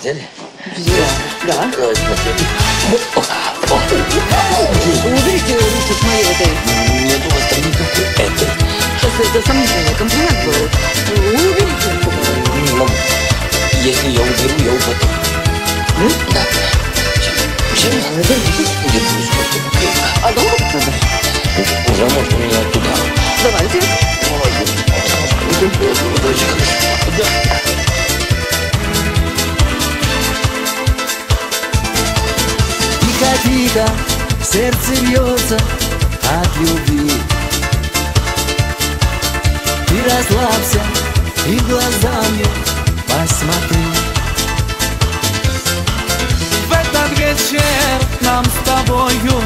взяли? Взяла. Да. Давай смотреть. Уберите руки с моей этой. Нет у вас там никакой этой. Сейчас это сомнительный комплимент был. Уберите руку. Ну, если я уберу, я упаду. Да. Чем я Держитесь. держусь? как-то. А долго надо? Тихо-тихо сердце бьется от любви. Ты расслабься и в глаза мне посмотри. В этот вечер нам с тобою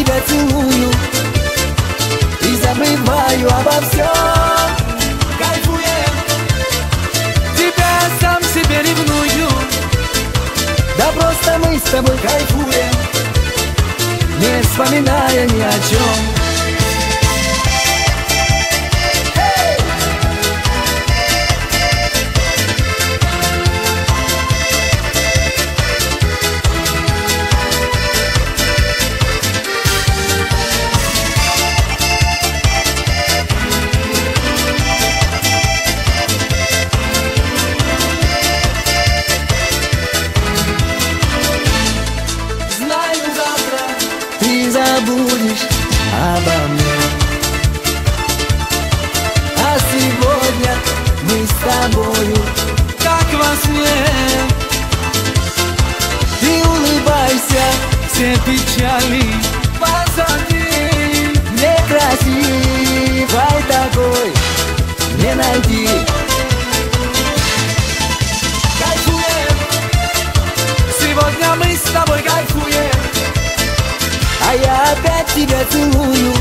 тебя целую. И забываю обо всем Кайфуем, тебя сам себе ревную. Да просто мы с тобой кайфуем Не вспоминая ни о чем забудешь обо мне. А сегодня мы с тобою, как во сне. Ты улыбайся, все печали позади. Некрасивой такой не найти тебя целую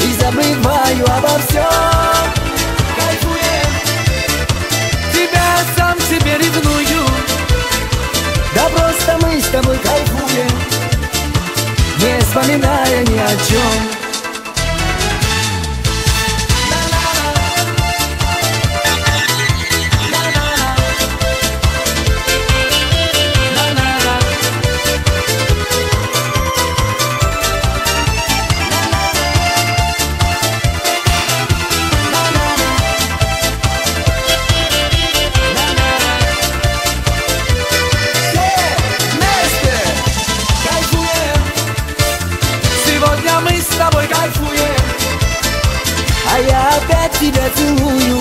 И забываю обо всем Кайфуем. Тебя сам себе ревную. Да просто мы с тобой кайфуем Не вспоминая ни о чем с тобой кайфуем. А я опять тебя целую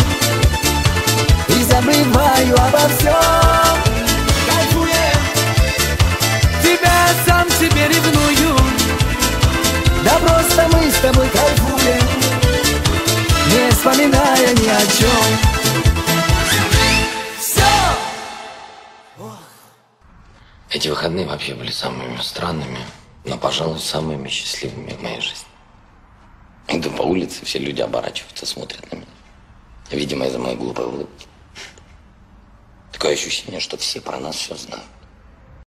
И забываю обо всем. Кайфуем. Тебя сам себе ревную. Да просто мы с тобой кайфуем Не вспоминая ни о чем! Эти выходные вообще были самыми странными, но, пожалуй, самыми счастливыми в моей жизни. Иду по улице, все люди оборачиваются, смотрят на меня. Видимо, из-за моей глупой улыбки. Такое ощущение, что все про нас все знают.